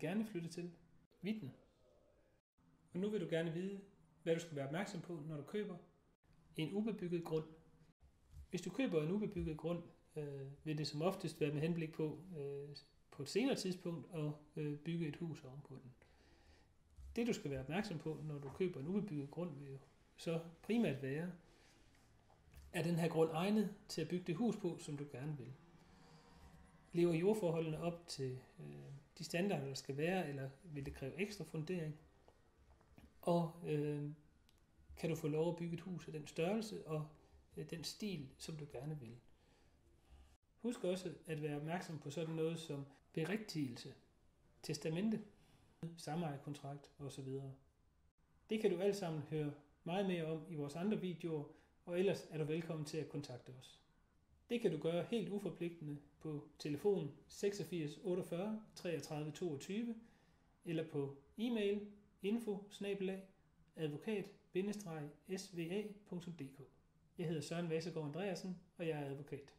gerne flytte til? Vitne. Og nu vil du gerne vide, hvad du skal være opmærksom på, når du køber en ubebygget grund. Hvis du køber en ubebygget grund, øh, vil det som oftest være med henblik på øh, på et senere tidspunkt at øh, bygge et hus ovenpå den. Det du skal være opmærksom på, når du køber en ubebygget grund, vil jo så primært være, er den her grund egnet til at bygge det hus på, som du gerne vil? Lever jordforholdene op til øh, de standarder, der skal være, eller vil det kræve ekstra fundering? Og øh, kan du få lov at bygge et hus af den størrelse og øh, den stil, som du gerne vil? Husk også at være opmærksom på sådan noget som berigtigelse, testamente, samejerkontrakt osv. Det kan du alt sammen høre meget mere om i vores andre videoer, og ellers er du velkommen til at kontakte os. Det kan du gøre helt uforpligtende på telefon 86 48 33 22 eller på e-mail info advokat-sva.dk. Jeg hedder Søren Vassegaard Andreasen, og jeg er advokat.